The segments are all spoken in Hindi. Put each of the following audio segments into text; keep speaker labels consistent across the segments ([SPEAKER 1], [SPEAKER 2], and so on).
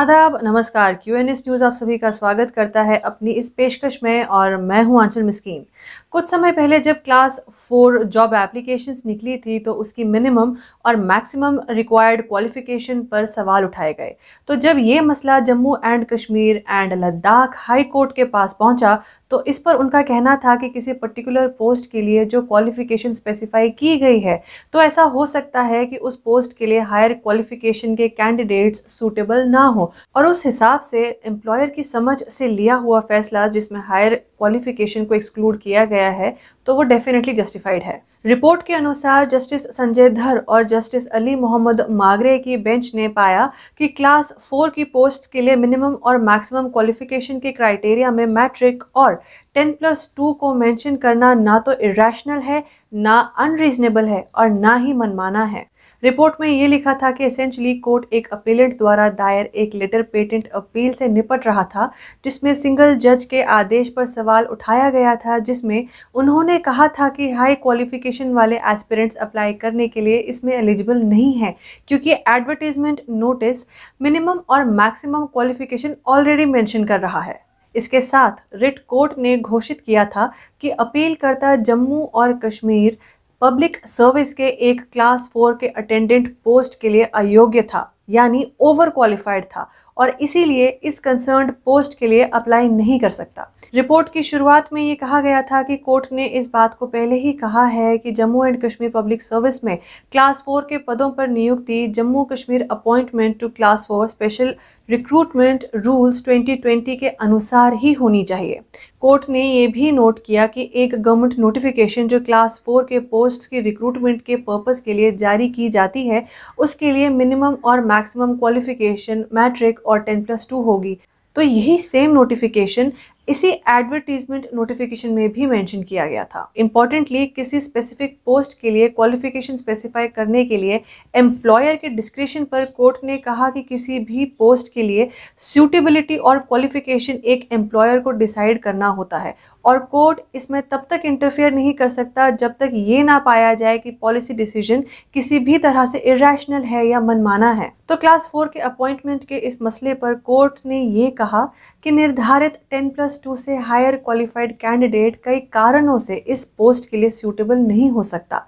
[SPEAKER 1] आदाब, नमस्कार। क्यू एन एस न्यूज़ आप सभी का स्वागत करता है अपनी इस पेशकश में और मैं हूँ आंचल मिस्कीन। कुछ समय पहले जब क्लास फोर जॉब एप्लीकेशंस निकली थी तो उसकी मिनिमम और मैक्सिमम रिक्वायर्ड क्वालिफिकेशन पर सवाल उठाए गए। तो जब ये मसला Jammu and Kashmir and Ladakh high court के पास पहुँचा तो इस पर उनका कहना था कि किसी पर्टिकुलर पोस्ट के लिए जो क्वालिफिकेशन स्पेसिफाई की गई है तो ऐसा हो सकता है कि उस पोस्ट के लिए हायर क्वालिफिकेशन के कैंडिडेट्स सूटेबल ना हो। और उस हिसाब से एम्प्लॉयर की समझ से लिया हुआ फैसला जिसमें हायर क्वालिफिकेशन को एक्सक्लूड किया गया है तो वो डेफिनेटली जस्टिफाइड है। रिपोर्ट के अनुसार जस्टिस संजय धर और जस्टिस अली मोहम्मद मागरे की बेंच ने पाया कि क्लास फोर की पोस्ट के लिए मिनिमम और मैक्सिमम क्वालिफिकेशन के क्राइटेरिया में मैट्रिक और टेन प्लस टू को मेंशन करना ना तो इरेशनल है, ना अनरीजनेबल है और ना ही मनमाना है। रिपोर्ट में ये लिखा था कि एसेंशली कोर्ट एक अपीलेंट द्वारा दायर एक लेटर पेटेंट अपील से निपट रहा था, जिसमें सिंगल जज के आदेश पर सवाल उठाया गया था, जिसमें उन्होंने कहा था कि हाई क्वालिफिकेशन वाले एस्पिरेंट्स अप्लाई करने के लिए इसमें एलिजिबल नहीं है, क्योंकि एडवर्टीजमेंट नोटिस मिनिमम और मैक्सिमम क्वालिफिकेशन ऑलरेडी मेंशन कर रहा है। इसके साथ रिट कोर्ट ने घोषित किया था कि अपीलकर्ता जम्मू और कश्मीर पब्लिक सर्विस के एक क्लास फोर के अटेंडेंट पोस्ट के लिए अयोग्य था, यानी ओवर क्वालिफाइड था, और इसीलिए इस कंसर्न पोस्ट के लिए अप्लाई नहीं कर सकता। रिपोर्ट की शुरुआत में ये कहा गया था कि कोर्ट ने इस बात को पहले ही कहा है कि Jammu and Kashmir public service में क्लास फोर के पदों पर नियुक्ति Jammu Kashmir appointment to class four special recruitment rules 2020 के अनुसार ही होनी चाहिए। कोर्ट ने ये भी नोट किया कि एक गवर्नमेंट नोटिफिकेशन जो क्लास फोर के पोस्ट की रिक्रूटमेंट के पर्पस के लिए जारी की जाती है, उसके लिए मिनिमम और मैक्सिमम क्वालिफिकेशन मैट्रिक और टेन प्लस टू होगी। तो यही सेम नोटिफिकेशन इसी एडवर्टीजमेंट नोटिफिकेशन में भी मेंशन किया गया था। इंपॉर्टेंटली किसी स्पेसिफिक पोस्ट के लिए क्वालिफिकेशन स्पेसिफाई करने के लिए एम्प्लॉयर के डिस्क्रिप्शन पर कोर्ट ने कहा कि किसी भी पोस्ट के लिए सूटेबिलिटी और क्वालिफिकेशन एक एम्प्लॉयर को डिसाइड करना होता है और कोर्ट इसमें तब तक इंटरफेयर नहीं कर सकता जब तक ये ना पाया जाए कि पॉलिसी डिसीज़न किसी भी तरह से इरेशनल है या मनमाना है। तो क्लास फोर के अपॉइंटमेंट के इस मसले पर कोर्ट ने ये कहा कि निर्धारित टेन प्लस टू से हायर क्वालिफाइड कैंडिडेट कई कारणों से इस पोस्ट के लिए सूटेबल नहीं हो सकता।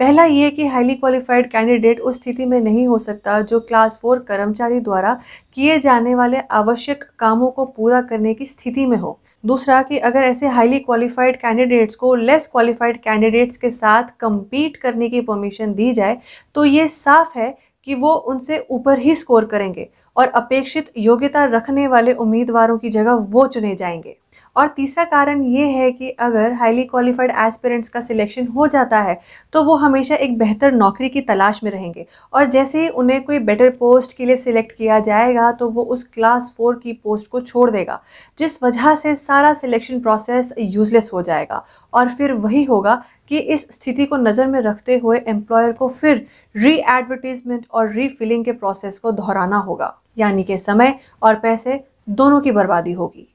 [SPEAKER 1] पहला ये कि हाईली क्वालिफाइड कैंडिडेट उस स्थिति में नहीं हो सकता जो क्लास फोर कर्मचारी द्वारा किए जाने वाले आवश्यक कामों को पूरा करने की स्थिति में हो। दूसरा कि अगर ऐसे हाईली क्वालिफाइड कैंडिडेट्स को लेस क्वालिफाइड कैंडिडेट्स के साथ कम्पीट करने की परमिशन दी जाए तो ये साफ़ है कि वो उनसे ऊपर ही स्कोर करेंगे। और अपेक्षित योग्यता रखने वाले उम्मीदवारों की जगह वो चुने जाएँगे। और तीसरा कारण ये है कि अगर हाईली क्वालिफाइड एस्पिरेंट्स का सिलेक्शन हो जाता है तो वो हमेशा एक बेहतर नौकरी की तलाश में रहेंगे। और जैसे ही उन्हें कोई बेटर पोस्ट के लिए सिलेक्ट किया जाएगा तो वो उस क्लास फोर की पोस्ट को छोड़ देगा, जिस वजह से सारा सिलेक्शन प्रोसेस यूजलेस हो जाएगा। और फिर वही होगा कि इस स्थिति को नज़र में रखते हुए एम्प्लॉयर को फिर री एडवर्टीजमेंट और रीफिलिंग के प्रोसेस को दोहराना होगा। यानी कि समय और पैसे दोनों की बर्बादी होगी।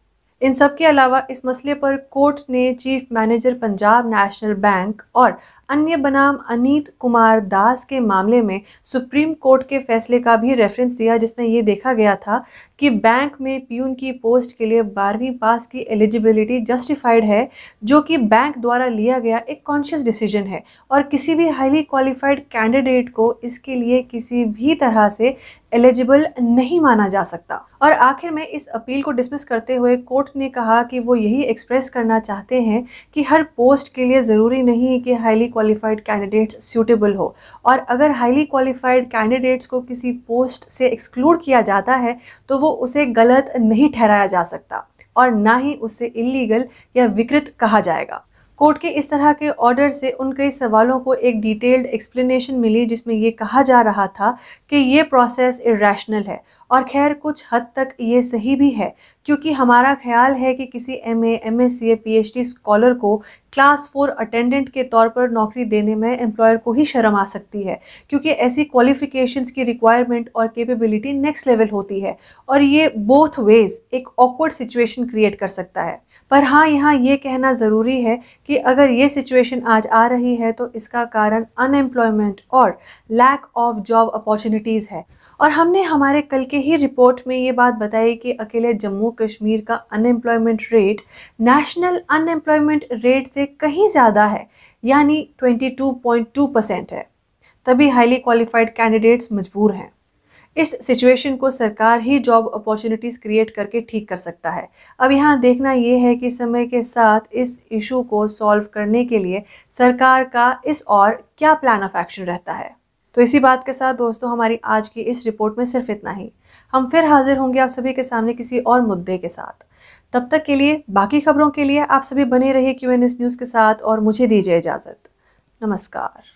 [SPEAKER 1] इन सब के अलावा इस मसले पर कोर्ट ने chief manager Punjab National Bank और अन्य बनाम अनीत कुमार दास के मामले में सुप्रीम कोर्ट के फैसले का भी रेफरेंस दिया, जिसमें ये देखा गया था कि बैंक में प्यून की पोस्ट के लिए बारहवीं पास की एलिजिबिलिटी जस्टिफाइड है, जो कि बैंक द्वारा लिया गया एक कॉन्शियस डिसीज़न है। और किसी भी हाईली क्वालिफाइड कैंडिडेट को इसके लिए किसी भी तरह से एलिजिबल नहीं माना जा सकता। और आखिर में इस अपील को डिसमिस करते हुए कोर्ट ने कहा कि वो यही एक्सप्रेस करना चाहते हैं कि हर पोस्ट के लिए ज़रूरी नहीं कि हाईली क्वालिफाइड कैंडिडेट्स सूटेबल हो। और अगर हाईली क्वालिफाइड कैंडिडेट्स को किसी पोस्ट से एक्सक्लूड किया जाता है तो वो उसे गलत नहीं ठहराया जा सकता और ना ही उसे इलीगल या विकृत कहा जाएगा। कोर्ट के इस तरह के ऑर्डर से उन कई सवालों को एक डिटेल्ड एक्सप्लेनेशन मिली जिसमें ये कहा जा रहा था कि ये प्रोसेस इरेशनल है और खैर, कुछ हद तक ये सही भी है, क्योंकि हमारा ख्याल है कि किसी M A M S C a P H D scholar को क्लास फोर अटेंडेंट के तौर पर नौकरी देने में एम्प्लॉयर को ही शर्म आ सकती है, क्योंकि ऐसी क्वालिफिकेशंस की रिक्वायरमेंट और कैपेबिलिटी नेक्स्ट लेवल होती है और ये बोथ वेज एक ऑकवर्ड सिचुएशन क्रिएट कर सकता है। पर हाँ यहाँ ये कहना ज़रूरी है कि अगर ये सिचुएशन आज आ रही है तो इसका कारण अनएम्प्लॉयमेंट और लैक ऑफ़ जॉब अपॉर्चुनिटीज़ है। और हमने हमारे कल के ही रिपोर्ट में ये बात बताई कि अकेले जम्मू कश्मीर का unemployment rate national unemployment rate से कहीं ज़्यादा है, यानी 22.2 परसेंट है। तभी हाईली क्वालिफाइड कैंडिडेट्स मजबूर हैं। इस सिचुएशन को सरकार ही जॉब अपॉर्चुनिटीज़ क्रिएट करके ठीक कर सकता है। अब यहाँ देखना ये है कि समय के साथ इस इशू को सॉल्व करने के लिए सरकार का इस और क्या प्लान ऑफ़ एक्शन रहता है। तो इसी बात के साथ दोस्तों, हमारी आज की इस रिपोर्ट में सिर्फ़ इतना ही। हम फिर हाजिर होंगे आप सभी के सामने किसी और मुद्दे के साथ। तब तक के लिए, बाकी खबरों के लिए आप सभी बने रहिए क्यू एन एस न्यूज़ के साथ और मुझे दीजिए इजाज़त। नमस्कार।